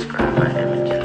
subscribe my Evan